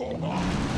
Come.